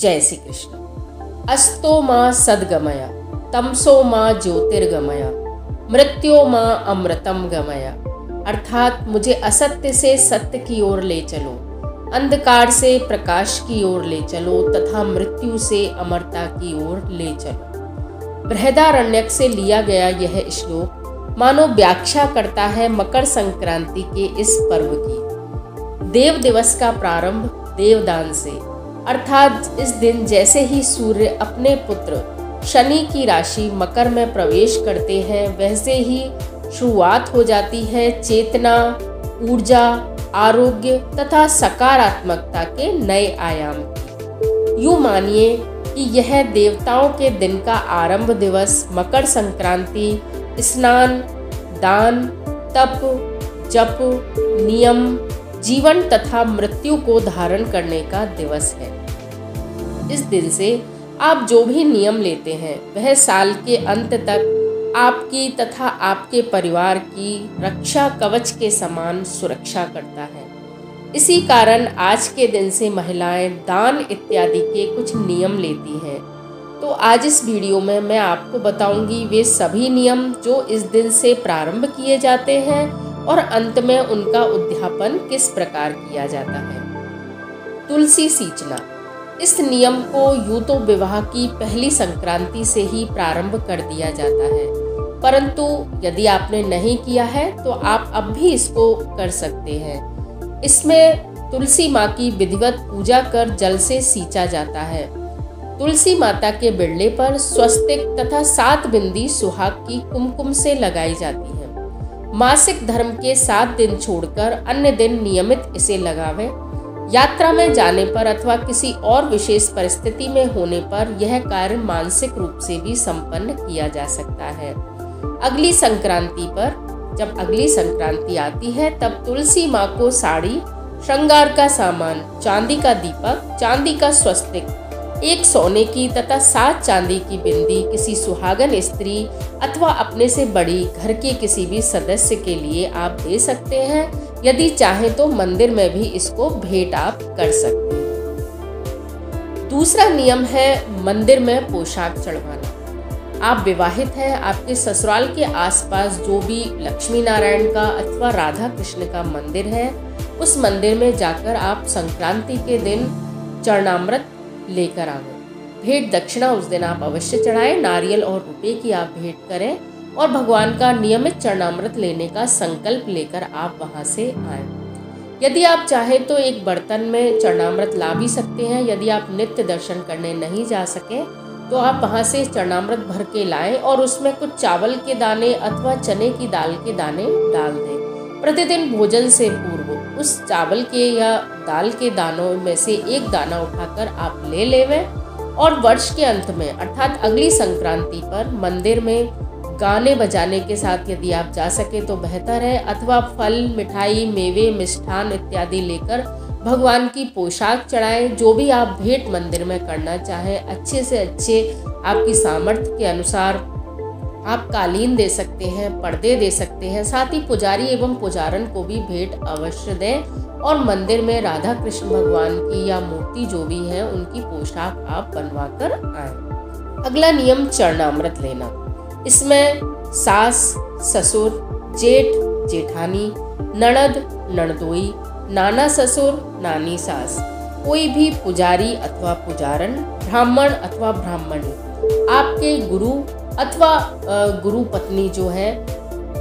जय श्री कृष्ण। अस्तो माँ सदगमया, तमसो माँ ज्योतिर्गमय, मृत्यो माँ अमृतम गमया। अर्थात मुझे असत्य से सत्य की ओर ले चलो, अंधकार से प्रकाश की ओर ले चलो, तथा मृत्यु से अमरता की ओर ले चलो। बृहदारण्यक से लिया गया यह श्लोक मानो व्याख्या करता है मकर संक्रांति के इस पर्व की। देव दिवस का प्रारंभ देवदान से अर्थात इस दिन जैसे ही सूर्य अपने पुत्र शनि की राशि मकर में प्रवेश करते हैं, वैसे ही शुरुआत हो जाती है चेतना, ऊर्जा, आरोग्य तथा सकारात्मकता के नए आयाम की। यूँ मानिए कि यह देवताओं के दिन का आरंभ दिवस मकर संक्रांति, स्नान, दान, तप, जप, नियम, जीवन तथा मृत्यु को धारण करने का दिवस है। इस दिन से आप जो भी नियम लेते हैं, वह साल के अंत तक आपकी तथा आपके परिवार की रक्षा कवच के समान सुरक्षा करता है। इसी कारण आज के दिन से महिलाएँ दान इत्यादि के कुछ नियम लेती हैं। तो आज इस वीडियो में मैं आपको बताऊँगी वे सभी नियम जो इस दिन से प्रारंभ किए जाते हैं और अंत में उनका उद्यापन किस प्रकार किया जाता है। तुलसी सींचना। इस नियम को यूँ तो विवाह की पहली संक्रांति से ही प्रारंभ कर दिया जाता है। परंतु यदि आपने नहीं किया है तो आप अब भी इसको कर सकते हैं। इसमें तुलसी माँ की विधिवत पूजा कर जल से सींचा जाता है। तुलसी माता के बिरले पर स्वस्तिक तथा सात बिंदी सुहाग की कुमकुम से लगाई जाती है। मासिक धर्म के सात दिन छोड़कर अन्य दिन नियमित इसे लगावे। यात्रा में जाने पर अथवा किसी और विशेष परिस्थिति में होने पर यह कार्य मानसिक रूप से भी संपन्न किया जा सकता है। अगली संक्रांति पर, जब अगली संक्रांति आती है, तब तुलसी माँ को साड़ी, श्रृंगार का सामान, चांदी का दीपक, चांदी का स्वस्तिक, एक सोने की तथा सात चांदी की बिंदी किसी सुहागन स्त्री अथवा अपने से बड़ी घर के किसी भी सदस्य के लिए आप दे सकते हैं। यदि चाहे तो मंदिर में भी इसको भेंट आप कर सकते हैं। दूसरा नियम है मंदिर में पोशाक चढ़वाना। आप विवाहित हैं, आपके ससुराल के आसपास जो भी लक्ष्मी नारायण का अथवा राधा कृष्ण का मंदिर है, उस मंदिर में जाकर आप संक्रांति के दिन चरणामृत लेकर आवे भेंट दक्षिणा उस दिन आप अवश्य चढ़ाएँ, नारियल और रुपए की आप भेंट करें। और भगवान का नियमित चरणामृत लेने का संकल्प लेकर आप वहाँ से आए। यदि आप चाहें तो एक बर्तन में चरणामृत ला भी सकते हैं। यदि आप नित्य दर्शन करने नहीं जा सके तो आप वहाँ से चरणामृत भर के लाएँ और उसमें कुछ चावल के दाने अथवा चने की दाल के दाने डाल दें। प्रतिदिन भोजन से पूर्व उस चावल के या दाल के दानों में से एक दाना उठाकर आप ले लेवें और वर्ष के अंत में, अर्थात अगली संक्रांति पर मंदिर में गाने बजाने के साथ यदि आप जा सके तो बेहतर है, अथवा फल, मिठाई, मेवे, मिष्ठान इत्यादि लेकर भगवान की पोशाक चढ़ाएँ, जो भी आप भेंट मंदिर में करना चाहें, अच्छे से अच्छे आपकी सामर्थ्य के अनुसार आप कालीन दे सकते हैं, पर्दे दे सकते हैं, साथ ही पुजारी एवं पुजारन को भी भेंट अवश्य दें। और मंदिर में राधा कृष्ण भगवान की या मूर्ति जो भी है, उनकी पोशाक आप बनवा कर आए। अगला नियम चरणामृत लेना। इसमें सास, ससुर, जेठ, जेठानी, ननद, ननदोई, नाना ससुर, नानी सास। कोई भी पुजारी अथवा पुजारन ब्राह्मण अथवा ब्राह्मणी, आपके गुरु अथवा गुरु पत्नी जो है,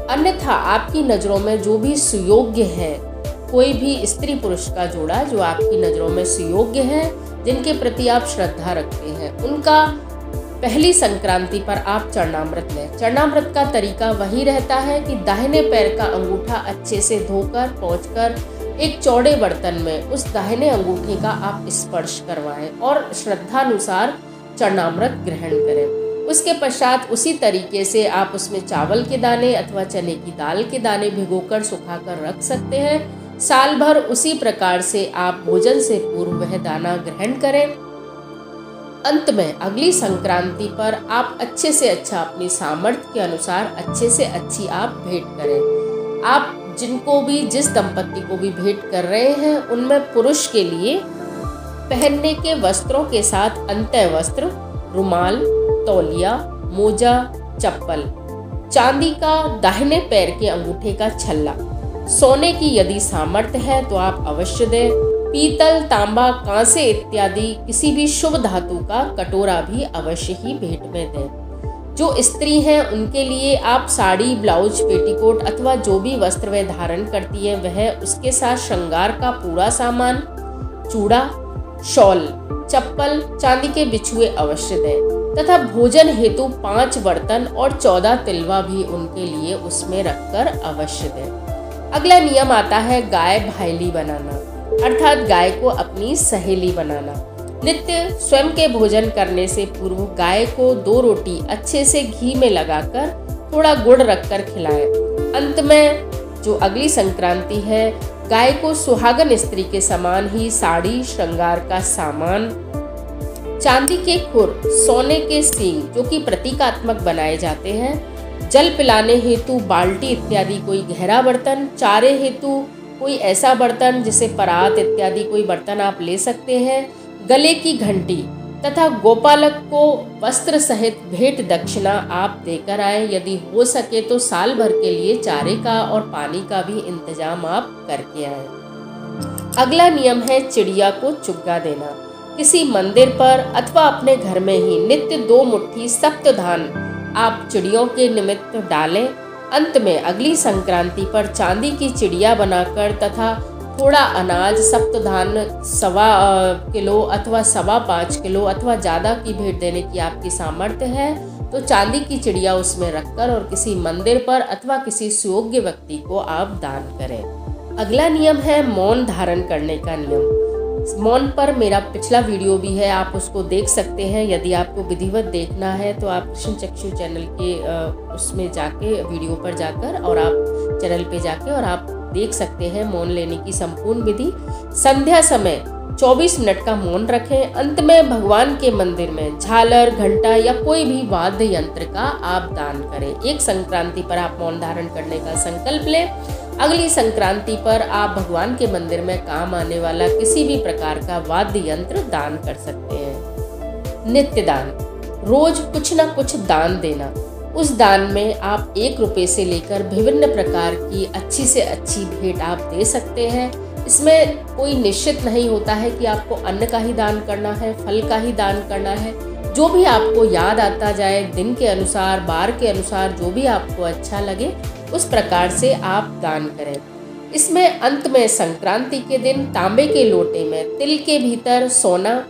अन्यथा आपकी नज़रों में जो भी सुयोग्य है, कोई भी स्त्री पुरुष का जोड़ा जो आपकी नज़रों में सुयोग्य है, जिनके प्रति आप श्रद्धा रखते हैं, उनका पहली संक्रांति पर आप चरणामृत लें। चरणामृत का तरीका वही रहता है कि दाहिने पैर का अंगूठा अच्छे से धोकर पहुँच एक चौड़े बर्तन में उस दाहिने अंगूठे का आप स्पर्श करवाएँ और श्रद्धानुसार चरणामृत ग्रहण करें। उसके पश्चात उसी तरीके से आप उसमें चावल के दाने अथवा चने की दाल के दाने भिगोकर, सुखाकर रख सकते हैं। साल भर उसी प्रकार से आप भोजन से पूर्व वह दाना ग्रहण करें। अंत में अगली संक्रांति पर आप अच्छे से अच्छा अपनी सामर्थ्य के अनुसार अच्छे से अच्छी आप भेंट करें। आप जिनको भी, जिस दंपत्ति को भी भेंट कर रहे हैं, उनमें पुरुष के लिए पहनने के वस्त्रों के साथ अंत वस्त्र, रुमाल, तौलिया, मोजा, चप्पल, चांदी का दाहिने पैर के अंगूठे का छल्ला। सोने की यदि सामर्थ्य है तो आप अवश्य दें। पीतल, तांबा, कांसे इत्यादि किसी भी शुभ धातु का कटोरा भी अवश्य ही भेंट में दें। जो स्त्री हैं, उनके लिए आप साड़ी, ब्लाउज, पेटीकोट अथवा जो भी वस्त्र वह धारण करती है, वह उसके साथ श्रृंगार का पूरा सामान, चूड़ा, शॉल, चप्पल, चांदी के बिछुए अवश्य दें। तथा भोजन हेतु पाँच बर्तन और चौदह तिलवा भी उनके लिए उसमें रखकर अवश्य दें। अगला नियम आता है गाय भाईली बनाना। अर्थात गाय को अपनी सहेली बनाना नित्य स्वयं के भोजन करने से पूर्व गाय को दो रोटी अच्छे से घी में लगाकर थोड़ा गुड़ रखकर खिलाएँ। अंत में, जो अगली संक्रांति है, गाय को सुहागन स्त्री के समान ही साड़ी, श्रृंगार का सामान, चांदी के खुर, सोने के सींग, जो कि प्रतीकात्मक बनाए जाते हैं, जल पिलाने हेतु बाल्टी इत्यादि कोई गहरा बर्तन, चारे हेतु कोई ऐसा बर्तन जिसे परात इत्यादि कोई बर्तन आप ले सकते हैं। गले की घंटी तथा गोपालक को वस्त्र सहित भेंट दक्षिणा आप देकर आए। यदि हो सके तो साल भर के लिए चारे का और पानी का भी इंतज़ाम आप करके आए। अगला नियम है चिड़िया को चुग्गा देना। किसी मंदिर पर अथवा अपने घर में ही नित्य दो मुट्ठी सप्त धान आप चिड़ियों के निमित्त डालें। अंत में अगली संक्रांति पर चांदी की चिड़िया बनाकर तथा थोड़ा अनाज, सप्त धान, सवा किलो अथवा सवा पाँच किलो अथवा ज़्यादा की भेंट देने की आपकी सामर्थ्य है तो चांदी की चिड़िया उसमें रखकर और किसी मंदिर पर अथवा किसी सुयोग्य व्यक्ति को आप दान करें। अगला नियम है मौन धारण करने का नियम। मौन पर मेरा पिछला वीडियो भी है, आप उसको देख सकते हैं। यदि आपको विधिवत देखना है तो आप कृष्ण चक्षु चैनल के उसमें जाके, वीडियो पर जाकर और आप चैनल पे जाके और आप देख सकते हैं मौन लेने की संपूर्ण विधि। संध्या समय 24 मिनट का मौन रखें। अंत में भगवान के मंदिर में झालर, घंटा या कोई भी वाद्य यंत्र का आप दान करें। एक संक्रांति पर आप मौन धारण करने का संकल्प लें। अगली संक्रांति पर आप भगवान के मंदिर में काम आने वाला किसी भी प्रकार का वाद्य यंत्र दान कर सकते हैं। नित्य दान। रोज कुछ ना कुछ दान देना। उस दान में आप एक रुपये से लेकर विभिन्न प्रकार की अच्छी से अच्छी भेंट आप दे सकते हैं। इसमें कोई निश्चित नहीं होता है कि आपको अन्न का ही दान करना है, फल का ही दान करना है। जो भी आपको याद आता जाए, दिन के अनुसार, बार के अनुसार, जो भी आपको अच्छा लगे उस प्रकार से आप दान करें। इसमें अंत में संक्रांति के दिन तांबे के लोटे में तिल के भीतर सोना,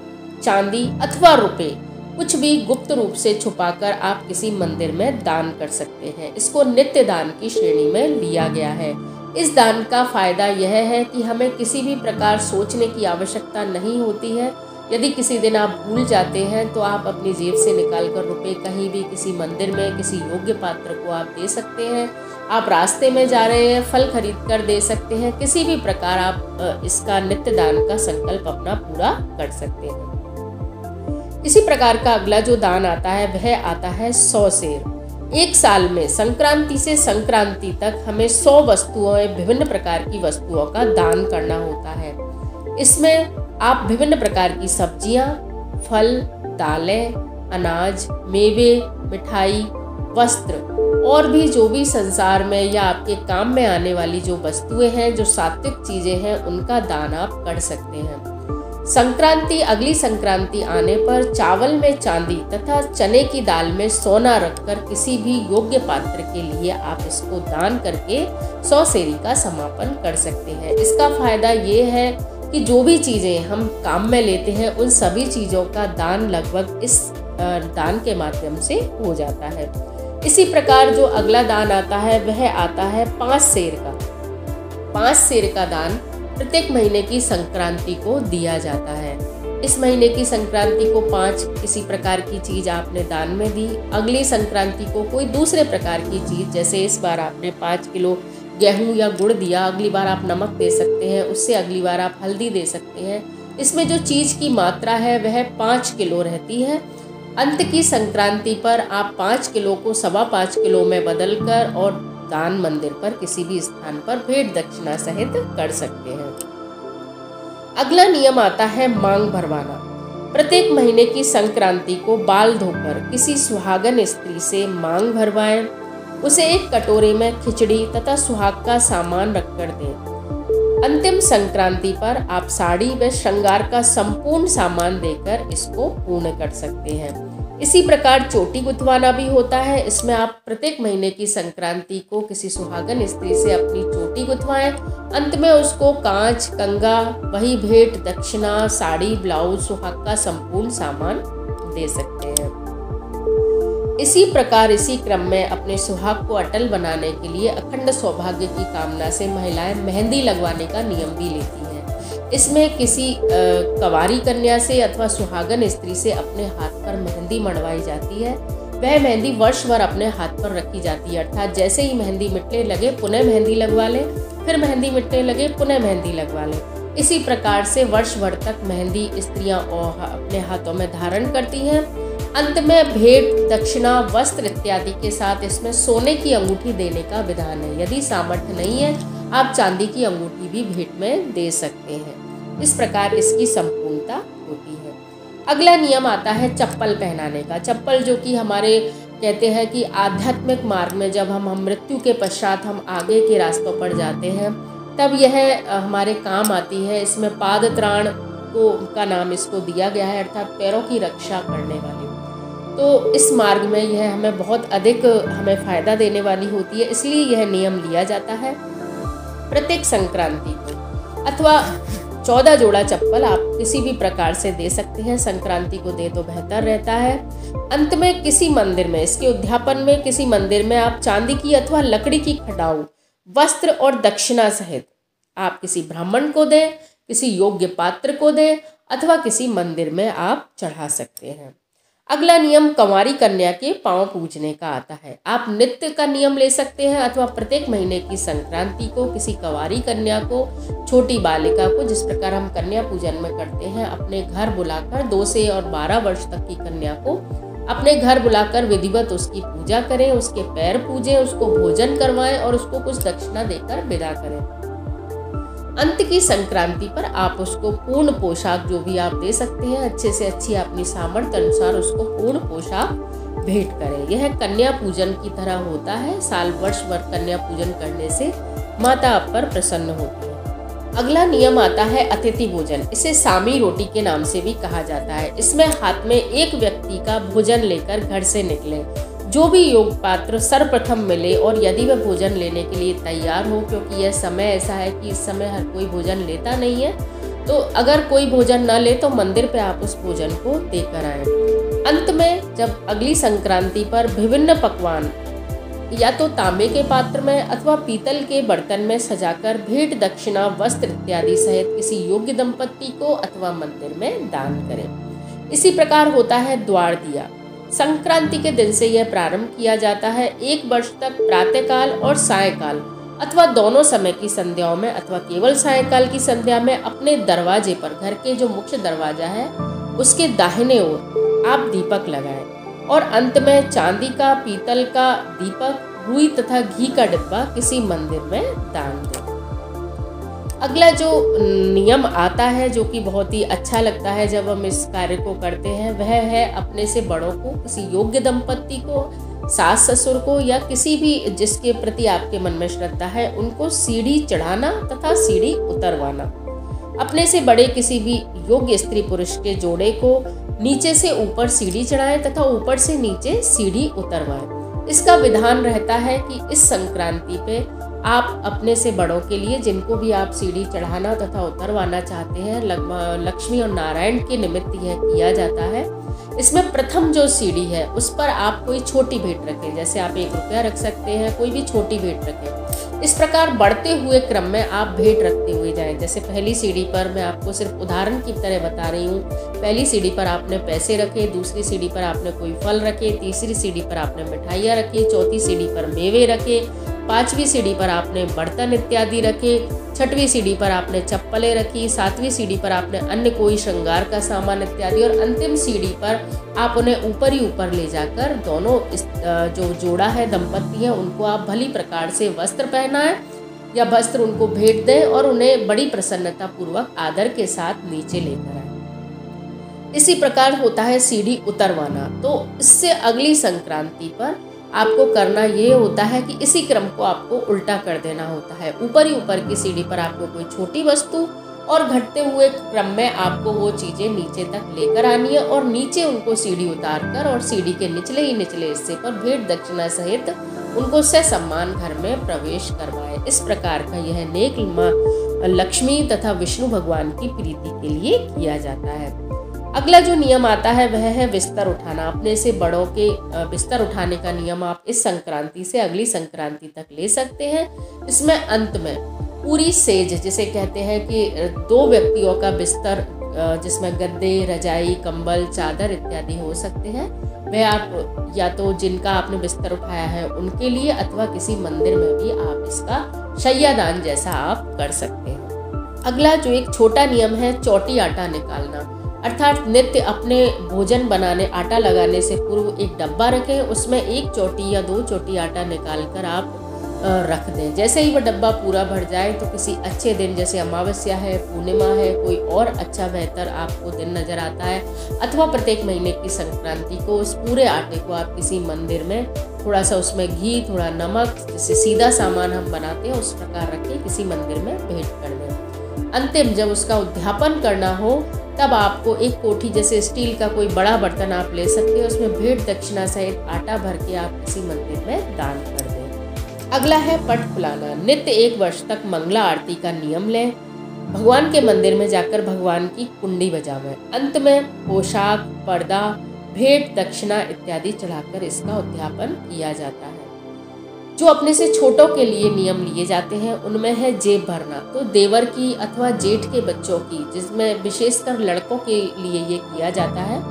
चांदी अथवा रुपए, कुछ भी गुप्त रूप से छुपाकर आप किसी मंदिर में दान कर सकते हैं। इसको नित्य दान की श्रेणी में लिया गया है। इस दान का फ़ायदा यह है कि हमें किसी भी प्रकार सोचने की आवश्यकता नहीं होती है। यदि किसी दिन आप भूल जाते हैं तो आप अपनी जेब से निकाल कर रुपये कहीं भी किसी मंदिर में, किसी योग्य पात्र को आप दे सकते हैं। आप रास्ते में जा रहे हैं, फल खरीद कर दे सकते हैं, किसी भी प्रकार आप इसका नित्य दान का संकल्प अपना पूरा कर सकते हैं। इसी प्रकार का अगला जो दान आता है, वह आता है सौ शेर। एक साल में, संक्रांति से संक्रांति तक हमें सौ वस्तुओं, विभिन्न प्रकार की वस्तुओं का दान करना होता है। इसमें आप विभिन्न प्रकार की सब्ज़ियाँ, फल दालें अनाज मेवे मिठाई वस्त्र और भी जो भी संसार में या आपके काम में आने वाली जो वस्तुएँ हैं जो सात्विक चीज़ें हैं उनका दान आप कर सकते हैं। संक्रांति अगली संक्रांति आने पर चावल में चांदी तथा चने की दाल में सोना रखकर किसी भी योग्य पात्र के लिए आप इसको दान करके सौ सेरी का समापन कर सकते हैं। इसका फ़ायदा ये है कि जो भी चीज़ें हम काम में लेते हैं, उन सभी चीज़ों का दान लगभग इस दान के माध्यम से हो जाता है। इसी प्रकार जो अगला दान आता है, वह आता है पाँच शेर का। पाँच शेर का दान प्रत्येक महीने की संक्रांति को दिया जाता है। इस महीने की संक्रांति को पाँच किसी प्रकार की चीज़ आपने दान में दी। अगली संक्रांति को कोई दूसरे प्रकार की चीज़, जैसे इस बार आपने पाँच किलो गेहूँ या गुड़ दिया, अगली बार आप नमक दे सकते हैं, उससे अगली बार आप हल्दी दे सकते हैं। इसमें जो चीज़ की मात्रा है, वह पाँच किलो रहती है। अंत की संक्रांति पर आप पाँच किलो को सवा पाँच किलो में बदल कर और दान मंदिर पर किसी भी स्थान पर भेंट दक्षिणा सहित कर सकते हैं। अगला नियम आता है मांग भरवाना। प्रत्येक महीने की संक्रांति को बाल धोकर किसी सुहागन स्त्री से मांग भरवाएँ। उसे एक कटोरे में खिचड़ी तथा सुहाग का सामान रखकर दें। अंतिम संक्रांति पर आप साड़ी व श्रृंगार का संपूर्ण सामान देकर इसको पूर्ण कर सकते हैं। इसी प्रकार चोटी गुथवाना भी होता है। इसमें आप प्रत्येक महीने की संक्रांति को किसी सुहागन स्त्री से अपनी चोटी गुथवाएँ। अंत में उसको कांच, कंगा, वही भेंट, दक्षिणा, साड़ी, ब्लाउज, सुहाग का संपूर्ण सामान दे सकते हैं। इसी प्रकार इसी क्रम में अपने सुहाग को अटल बनाने के लिए अखंड सौभाग्य की कामना से महिलाएँ मेहंदी लगवाने का नियम भी लेती हैं। इसमें किसी कवारी कन्या से अथवा सुहागन स्त्री से अपने हाथ पर मेहंदी मड़वाई जाती है। वह मेहंदी वर्ष भर अपने हाथ पर रखी जाती है, अर्थात जैसे ही मेहंदी मिटने लगे पुनः मेहंदी लगवा लें, फिर मेहंदी मिटने लगे पुनः मेहंदी लगवा लें। इसी प्रकार से वर्ष भर तक मेहंदी स्त्रियाँ अपने हाथों में धारण करती हैं। अंत में भेंट, दक्षिणा, वस्त्र इत्यादि के साथ इसमें सोने की अंगूठी देने का विधान है। यदि सामर्थ्य नहीं है, आप चांदी की अंगूठी भी भेंट में दे सकते हैं। इस प्रकार इसकी संपूर्णता होती है। अगला नियम आता है चप्पल पहनाने का। चप्पल जो कि हमारे कहते हैं कि आध्यात्मिक मार्ग में जब हम हम मृत्यु के पश्चात हम आगे के रास्तों पर जाते हैं, तब यह हमारे काम आती है। इसमें पाद त्राण को, का नाम इसको दिया गया है, अर्थात पैरों की रक्षा करने वाली तो इस मार्ग में यह हमें बहुत अधिक हमें फ़ायदा देने वाली होती है, इसलिए यह नियम लिया जाता है। प्रत्येक संक्रांति को अथवा चौदह जोड़ा चप्पल आप किसी भी प्रकार से दे सकते हैं, संक्रांति को दे तो बेहतर रहता है। अंत में किसी मंदिर में, इसके उद्यापन में किसी मंदिर में आप चांदी की अथवा लकड़ी की खटाऊ वस्त्र और दक्षिणा सहित आप किसी ब्राह्मण को दें, किसी योग्य पात्र को दें अथवा किसी मंदिर में आप चढ़ा सकते हैं। अगला नियम कंवारी कन्या के पाँव पूजने का आता है। आप नित्य का नियम ले सकते हैं अथवा प्रत्येक महीने की संक्रांति को किसी कंवारी कन्या को, छोटी बालिका को जिस प्रकार हम कन्या पूजन में करते हैं, अपने घर बुलाकर दो से और बारह वर्ष तक की कन्या को अपने घर बुलाकर विधिवत उसकी पूजा करें, उसके पैर पूजें, उसको भोजन करवाएँ और उसको कुछ दक्षिणा देकर विदा करें। अंत की संक्रांति पर आप उसको पूर्ण पोशाक जो भी आप दे सकते हैं, अच्छे से अच्छी अपनी सामर्थ्य अनुसार उसको पूर्ण पोशाक भेंट करें। यह कन्या पूजन की तरह होता है। साल वर्ष भर कन्या पूजन करने से माता आप पर प्रसन्न होती है। अगला नियम आता है अतिथि भोजन। इसे सामी रोटी के नाम से भी कहा जाता है। इसमें हाथ में एक व्यक्ति का भोजन लेकर घर से निकले। जो भी योग पात्र सर्वप्रथम मिले और यदि वह भोजन लेने के लिए तैयार हो, क्योंकि यह समय ऐसा है कि इस समय हर कोई भोजन लेता नहीं है तो अगर कोई भोजन न ले तो मंदिर पे आप उस भोजन को देकर आए। अंत में, जब अगली संक्रांति पर विभिन्न पकवान, या तो तांबे के पात्र में अथवा पीतल के बर्तन में सजाकर भेंट, दक्षिणा, वस्त्र इत्यादि सहित किसी योग्य दंपत्ति को अथवा मंदिर में दान करें। इसी प्रकार होता है द्वार दिया। संक्रांति के दिन से यह प्रारंभ किया जाता है एक वर्ष तक प्रातःकाल और सायकाल, अथवा दोनों समय की संध्याओं में, अथवा केवल सायकाल की संध्या में अपने दरवाजे पर, घर के जो मुख्य दरवाज़ा है, उसके दाहिने ओर आप दीपक लगाएँ। और अंत में चांदी का, पीतल का दीपक, रुई तथा घी का डिब्बा किसी मंदिर में दान दें। अगला जो नियम आता है, जो कि बहुत ही अच्छा लगता है जब हम इस कार्य को करते हैं, वह है अपने से बड़ों को, किसी योग्य दंपत्ति को, सास ससुर को, या किसी भी जिसके प्रति आपके मन में श्रद्धा है, उनको सीढ़ी चढ़ाना तथा सीढ़ी उतरवाना। अपने से बड़े किसी भी योग्य स्त्री पुरुष के जोड़े को नीचे से ऊपर सीढ़ी चढ़ाएँ तथा ऊपर से नीचे सीढ़ी उतरवाएँ। इसका विधान रहता है कि इस संक्रांति पे आप अपने से बड़ों के लिए जिनको भी आप सीढ़ी चढ़ाना तथा उतरवाना चाहते हैं लक्ष्मी और नारायण के निमित्त यह किया जाता है। इसमें प्रथम जो सीढ़ी है, उस पर आप कोई छोटी भेंट रखें, जैसे आप एक रुपया रख सकते हैं, कोई भी छोटी भेंट रखें। इस प्रकार बढ़ते हुए क्रम में आप भेंट रखते हुए जाएँ। जैसे पहली सीढ़ी पर मैं आपको सिर्फ़ उदाहरण की तरह बता रही हूँ। पहली सीढ़ी पर आपने पैसे रखे, दूसरी सीढ़ी पर आपने कोई फल रखे, तीसरी सीढ़ी पर आपने मिठाइयाँ रखी, चौथी सीढ़ी पर मेवे रखे पांचवी सीढ़ी पर आपने बर्तन इत्यादि रखे, छठवीं सीढ़ी पर आपने चप्पलें रखी, सातवीं सीढ़ी पर आपने अन्य कोई श्रृंगार का सामान इत्यादि, और अंतिम सीढ़ी पर आप उन्हें ऊपर ही ऊपर ले जाकर दोनों इस जो जोड़ा है, दंपत्ति है, उनको आप भली प्रकार से वस्त्र पहनाएँ या वस्त्र उनको भेंट दें और उन्हें बड़ी प्रसन्नता पूर्वक आदर के साथ नीचे लेकर आए। इसी प्रकार होता है सीढ़ी उतरवाना। तो इससे अगली संक्रांति पर आपको करना ये होता है कि इसी क्रम को आपको उल्टा कर देना होता है। ऊपर ही ऊपर की सीढ़ी पर आपको कोई छोटी वस्तु और घटते हुए क्रम में आपको वो चीज़ें नीचे तक लेकर आनी है और नीचे उनको सीढ़ी उतार कर और सीढ़ी के निचले ही निचले हिस्से पर भेंट दक्षिणा सहित उनको से सम्मान घर में प्रवेश करवाए। इस प्रकार का यह नेक लक्ष्मी तथा विष्णु भगवान की प्रीति के लिए किया जाता है। अगला जो नियम आता है वह है बिस्तर उठाना। अपने से बड़ों के बिस्तर उठाने का नियम आप इस संक्रांति से अगली संक्रांति तक ले सकते हैं। इसमें अंत में पूरी सेज, जिसे कहते हैं कि दो व्यक्तियों का बिस्तर जिसमें गद्दे, रजाई, कंबल, चादर इत्यादि हो सकते हैं। वह आप, या तो जिनका आपने बिस्तर उठाया है उनके लिए अथवा किसी मंदिर में भी आप इसका शैयादान जैसा आप कर सकते हैं। अगला जो एक छोटा नियम है, चौटी आटा निकालना। अर्थात नित्य अपने भोजन बनाने, आटा लगाने से पूर्व एक डब्बा रखें, उसमें एक चोटी या दो चोटी आटा निकाल कर आप रख दें। जैसे ही वह डब्बा पूरा भर जाए तो किसी अच्छे दिन, जैसे अमावस्या है, पूर्णिमा है, कोई और अच्छा बेहतर आपको दिन नज़र आता है, अथवा प्रत्येक महीने की संक्रांति को उस पूरे आटे को आप किसी मंदिर में थोड़ा सा उसमें घी, थोड़ा नमक, जैसे सीधा सामान हम बनाते हैं, उस प्रकार रख, किसी मंदिर में भेंट कर दें। अंतिम, जब उसका उद्यापन करना हो तब आपको एक कोठी जैसे स्टील का कोई बड़ा बर्तन आप ले सकते हैं, उसमें भेंट दक्षिणा सहित आटा भर के आप किसी मंदिर में दान कर दें। अगला है पट खुलाना। नित्य एक वर्ष तक मंगला आरती का नियम लें। भगवान के मंदिर में जाकर भगवान की कुंडी बजावें। अंत में पोशाक, पर्दा, भेंट दक्षिणा इत्यादि चढ़ाकर इसका उद्यापन किया जाता है। जो अपने से छोटों के लिए नियम लिए जाते हैं, उनमें है जेब भरना। तो देवर की अथवा जेठ के बच्चों की, जिसमें विशेषकर लड़कों के लिए ये किया जाता है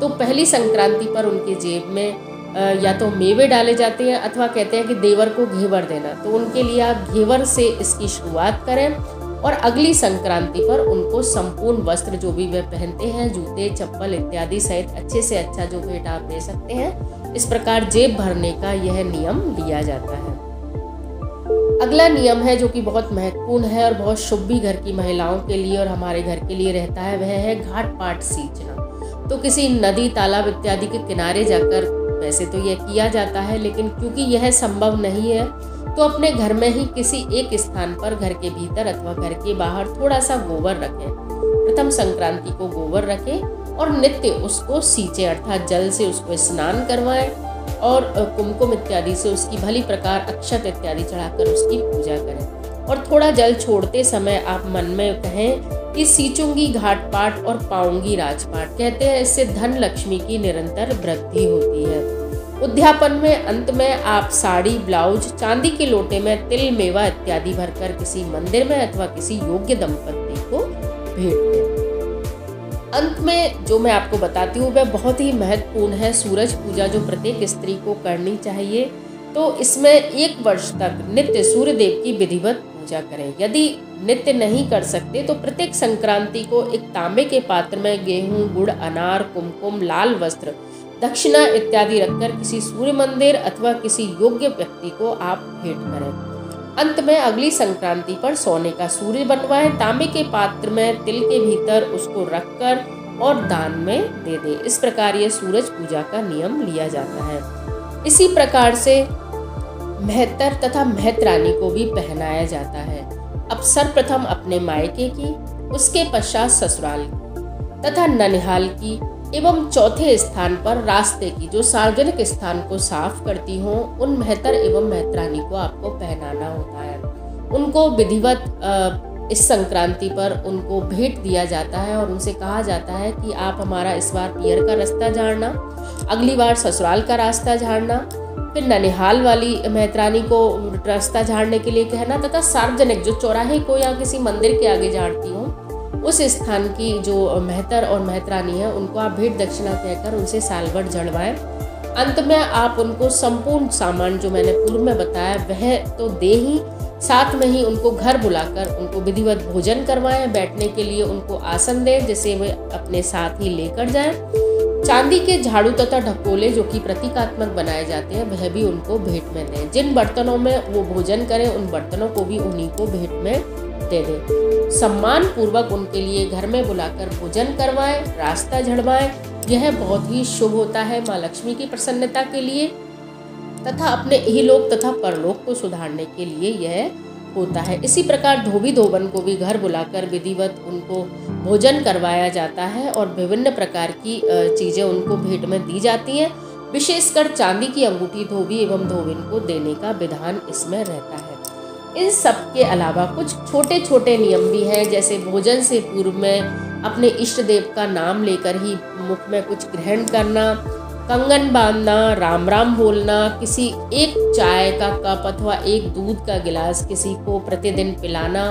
तो पहली संक्रांति पर उनके जेब में या तो मेवे डाले जाते हैं, अथवा कहते हैं कि देवर को घेवर देना। तो उनके लिए आप घेवर से इसकी शुरुआत करें और अगली संक्रांति पर उनको संपूर्ण वस्त्र जो भी वे पहनते हैं, जूते, चप्पल इत्यादि सहित अच्छे से अच्छा जो भेंट आप दे सकते हैं इस प्रकार जेब भरने का यह नियम लिया जाता है। अगला नियम है जो कि बहुत महत्वपूर्ण है और बहुत शुभ भी घर की महिलाओं के लिए और हमारे घर के लिए रहता है, वह है घाट पाट सींचना। तो किसी नदी, तालाब इत्यादि के किनारे जाकर वैसे तो यह किया जाता है, लेकिन क्योंकि यह संभव नहीं है तो अपने घर में ही किसी एक स्थान पर घर के भीतर अथवा घर के बाहर थोड़ा सा गोबर रखें। प्रथम संक्रांति को गोबर रखें और नित्य उसको सींचे, अर्थात जल से उसको स्नान करवाएँ और कुमकुम इत्यादि से उसकी भली प्रकार अक्षत इत्यादि चढ़ाकर उसकी पूजा करें। और थोड़ा जल छोड़ते समय आप मन में कहें कि सींचूँगी घाट पाट और पाऊँगी राजपाट। कहते हैं, इससे धन लक्ष्मी की निरंतर वृद्धि होती है। उद्यापन में अंत में आप साड़ी, ब्लाउज, चांदी के लोटे में तिल, मेवा इत्यादि भरकर किसी मंदिर में अथवा किसी योग्य दंपत्ति को भेंट दें अंत में जो मैं आपको बताती हूँ, वह बहुत ही महत्वपूर्ण है सूरज पूजा जो प्रत्येक स्त्री को करनी चाहिए। तो इसमें एक वर्ष तक नित्य सूर्य देव की विधिवत पूजा करें। यदि नित्य नहीं कर सकते तो प्रत्येक संक्रांति को एक तांबे के पात्र में गेहूँ, गुड़, अनार, कुमकुम, लाल वस्त्र, दक्षिणा इत्यादि रखकर किसी सूर्य मंदिर अथवा किसी योग्य व्यक्ति को आप भेंट करें। अंत में अगली संक्रांति पर सोने का सूर्य बनवाए, तांबे के पात्र में तिल के भीतर उसको रखकर और दान में दे दे। इस प्रकार ये सूरज पूजा का नियम लिया जाता है। इसी प्रकार से महतर तथा महतरानी को भी पहनाया जाता है। अब सर्वप्रथम अपने मायके की, उसके पश्चात ससुराल की तथा ननिहाल की एवं चौथे स्थान पर रास्ते की जो सार्वजनिक स्थान को साफ़ करती हो, उन मेहतर एवं महतरानी को आपको पहनाना होता है। उनको विधिवत इस संक्रांति पर उनको भेंट दिया जाता है और उनसे कहा जाता है कि आप हमारा इस बार पियर का रास्ता झाड़ना, अगली बार ससुराल का रास्ता झाड़ना, फिर ननिहाल वाली मेहतरानी को रास्ता झाड़ने के लिए कहना, तथा सार्वजनिक जो चौराहे को या किसी मंदिर के आगे झाड़ती हूँ उस स्थान की जो मेहतर और मेहतरानी है, उनको आप भेंट दक्षिणा कहकर उनसे सालवर जड़वाएँ अंत में आप उनको संपूर्ण सामान जो मैंने पूर्व में बताया, वह तो दे ही, साथ में ही उनको घर बुलाकर उनको विधिवत भोजन करवाएँ, बैठने के लिए उनको आसन दें, जिसे वे अपने साथ ही लेकर जाएँ। चांदी के झाड़ू तथा ढकोले जो कि प्रतीकात्मक बनाए जाते हैं, वह भी उनको भेंट में दें। जिन बर्तनों में वो भोजन करें, उन बर्तनों को भी उन्हीं को भेंट में दे दें। सम्मान पूर्वक उनके लिए घर में बुलाकर भोजन करवाएँ, रास्ता झड़वाएँ। यह बहुत ही शुभ होता है माँ लक्ष्मी की प्रसन्नता के लिए तथा अपने ही लोक तथा परलोक को सुधारने के लिए यह होता है। इसी प्रकार धोबी धोबन को भी घर बुलाकर विधिवत उनको भोजन करवाया जाता है और विभिन्न प्रकार की चीज़ें उनको भेंट में दी जाती हैं। विशेषकर चांदी की अंगूठी धोबी एवं धोबिन को देने का विधान इसमें रहता है। इन सब के अलावा कुछ छोटे छोटे नियम भी हैं, जैसे भोजन से पूर्व में अपने इष्ट देव का नाम लेकर ही मुख में कुछ ग्रहण करना कंगन बांधना, राम राम बोलना, किसी एक चाय का कप अथवा एक दूध का गिलास किसी को प्रतिदिन पिलाना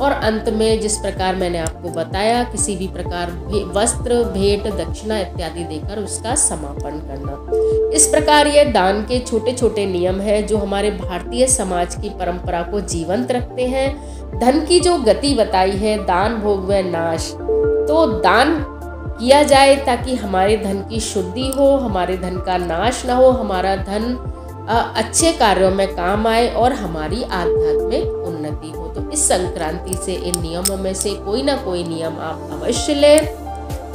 और अंत में जिस प्रकार मैंने आपको बताया, किसी भी प्रकार वस्त्र, भेंट, दक्षिणा इत्यादि देकर उसका समापन करना। इस प्रकार ये दान के छोटे छोटे नियम हैं जो हमारे भारतीय समाज की परंपरा को जीवंत रखते हैं। धन की जो गति बताई है, दान, भोग व नाश तो दान किया जाए ताकि हमारे धन की शुद्धि हो, हमारे धन का नाश ना हो, हमारा धन अच्छे कार्यों में काम आए और हमारी आध्यात्मिक उन्नति हो। तो इस संक्रांति से इन नियमों में से कोई ना कोई नियम आप अवश्य लें,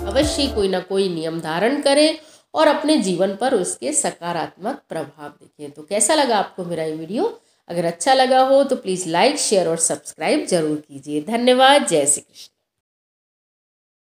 अवश्य कोई ना कोई नियम धारण करें और अपने जीवन पर उसके सकारात्मक प्रभाव देखें। तो कैसा लगा आपको मेरा ये वीडियो? अगर अच्छा लगा हो तो प्लीज़ लाइक, शेयर और सब्सक्राइब ज़रूर कीजिए। धन्यवाद। जय श्री कृष्ण।